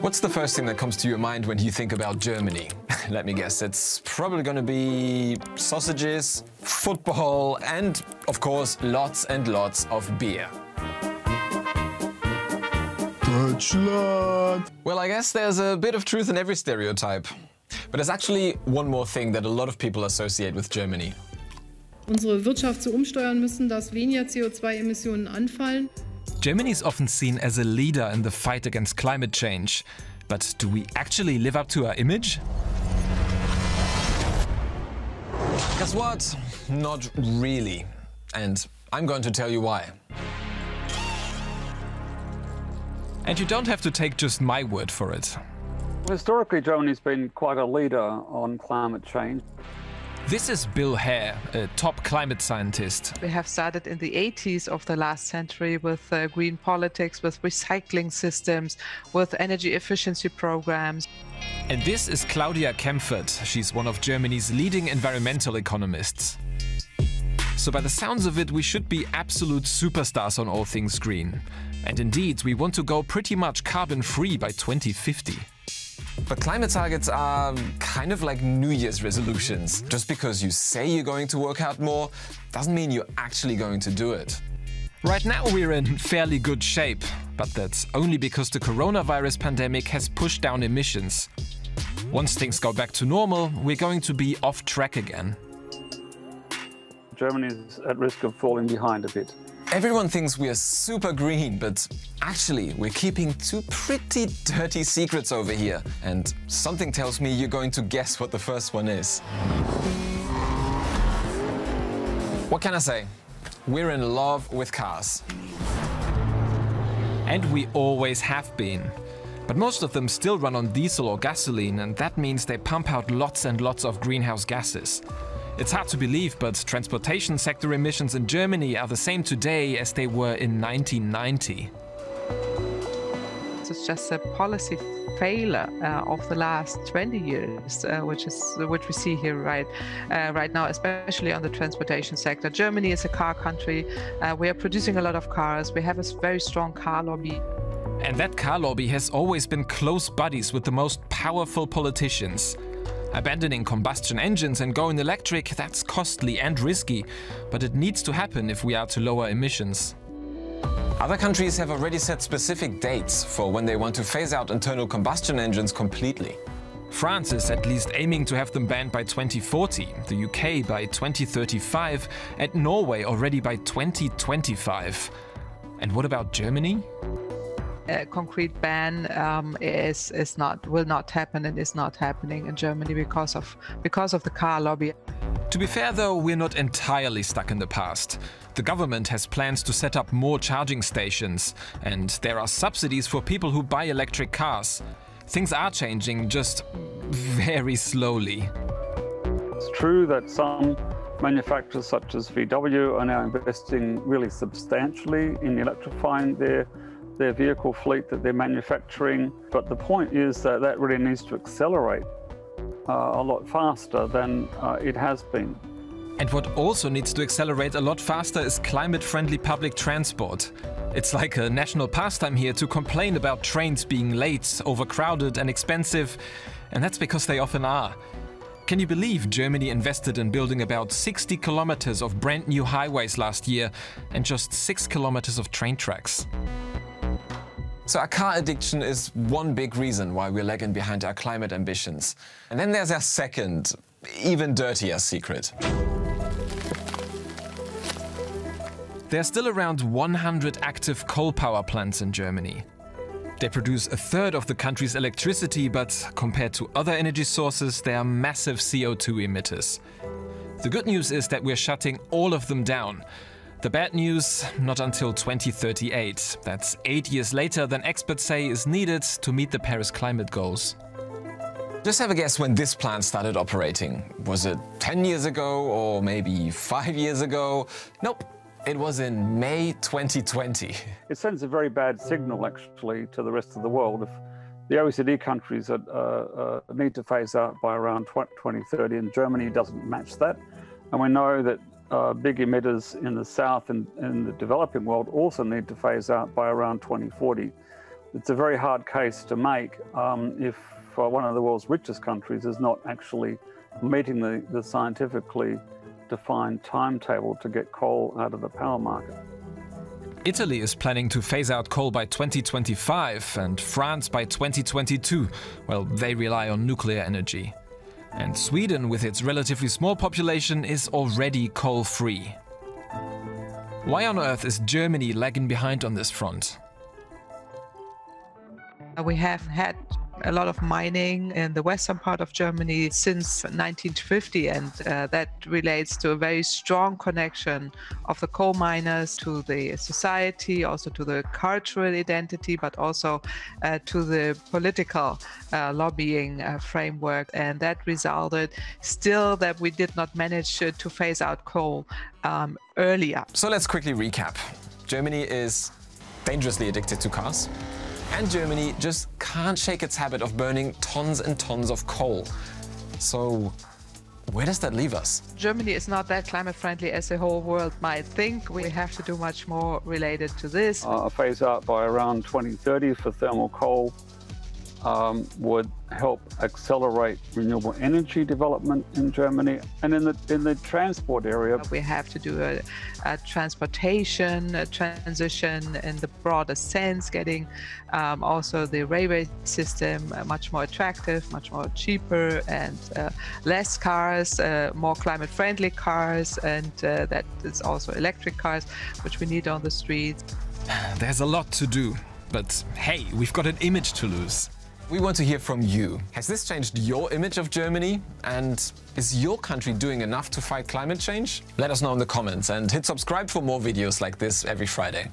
What's the first thing that comes to your mind when you think about Germany? Let me guess, it's probably going to be sausages, football, and, of course, lots and lots of beer. Deutschland. Well, I guess there's a bit of truth in every stereotype. But there's actually one more thing that a lot of people associate with Germany. Unsere Wirtschaft so umsteuern müssen, dass weniger CO2-Emissionen anfallen. Germany is often seen as a leader in the fight against climate change. But do we actually live up to our image? Guess what? Not really. And I'm going to tell you why. And you don't have to take just my word for it. Historically, Germany's been quite a leader on climate change. This is Bill Hare, a top climate scientist. We have started in the 80s of the last century with uh, green politics, with recycling systems, with energy efficiency programs. And this is Claudia Kemfert. She's one of Germany's leading environmental economists. So by the sounds of it, we should be absolute superstars on all things green. And indeed, we want to go pretty much carbon-free by 2050. But climate targets are kind of like New Year's resolutions. Just because you say you're going to work out more doesn't mean you're actually going to do it. Right now we're in fairly good shape, but that's only because the coronavirus pandemic has pushed down emissions. Once things go back to normal, we're going to be off track again. Germany is at risk of falling behind a bit. Everyone thinks we're super green, but actually we're keeping two pretty dirty secrets over here. And something tells me you're going to guess what the first one is. What can I say? We're in love with cars. And we always have been. But most of them still run on diesel or gasoline, and that means they pump out lots and lots of greenhouse gases. It's hard to believe, but transportation sector emissions in Germany are the same today as they were in 1990. It's just a policy failure uh, of the last 20 years, uh, which is which we see here right uh, right now, especially on the transportation sector. Germany is a car country. Uh, we are producing a lot of cars. We have a very strong car lobby. And that car lobby has always been close buddies with the most powerful politicians. Abandoning combustion engines and going electric, that's costly and risky, but it needs to happen if we are to lower emissions. Other countries have already set specific dates for when they want to phase out internal combustion engines completely. France is at least aiming to have them banned by 2040, the UK by 2035, and Norway already by 2025. And what about Germany? A concrete ban um, is is not will not happen and is not happening in Germany because of because of the car lobby. To be fair though, we're not entirely stuck in the past. The government has plans to set up more charging stations, and there are subsidies for people who buy electric cars. Things are changing, just very slowly. It's true that some manufacturers such as VW are now investing really substantially in electrifying their their vehicle fleet that they're manufacturing. But the point is that that really needs to accelerate uh, a lot faster than uh, it has been. And what also needs to accelerate a lot faster is climate-friendly public transport. It's like a national pastime here to complain about trains being late, overcrowded and expensive, and that's because they often are. Can you believe Germany invested in building about 60 kilometers of brand new highways last year and just 6 kilometers of train tracks? So our car addiction is one big reason why we're lagging behind our climate ambitions. And then there's our second, even dirtier secret. There are still around 100 active coal power plants in Germany. They produce a third of the country's electricity, but compared to other energy sources, they are massive CO2 emitters. The good news is that we're shutting all of them down, the bad news, not until 2038. That's eight years later than experts say is needed to meet the Paris climate goals. Just have a guess when this plant started operating. Was it 10 years ago or maybe five years ago? Nope. It was in May 2020. It sends a very bad signal, actually, to the rest of the world. If the OECD countries uh, uh, need to phase out by around 2030, and Germany doesn't match that. And we know that uh, big emitters in the south and in the developing world also need to phase out by around 2040. it's a very hard case to make um, if uh, one of the world's richest countries is not actually meeting the, the scientifically defined timetable to get coal out of the power market. Italy is planning to phase out coal by 2025 and France by 2022. Well, they rely on nuclear energy. And Sweden, with its relatively small population, is already coal free. Why on earth is Germany lagging behind on this front? We have had a lot of mining in the western part of Germany since 1950, and uh, that relates to a very strong connection of the coal miners to the society, also to the cultural identity, but also uh, to the political uh, lobbying uh, framework. And that resulted still that we did not manage to phase out coal um, earlier. So let's quickly recap. Germany is dangerously addicted to cars. And Germany just can't shake its habit of burning tons and tons of coal. So where does that leave us? Germany is not that climate friendly as the whole world might think. We have to do much more related to this. Uh, phase out by around 2030 for thermal coal um, would help accelerate renewable energy development in Germany and in the in the transport area. We have to do a, a transportation a transition in the broader sense, getting um, also the railway system uh, much more attractive, much more cheaper, and uh, less cars, uh, more climate-friendly cars, and uh, that is also electric cars, which we need on the streets. There's a lot to do, but hey, we've got an image to lose. We want to hear from you. Has this changed your image of Germany? And is your country doing enough to fight climate change? Let us know in the comments and hit subscribe for more videos like this every Friday.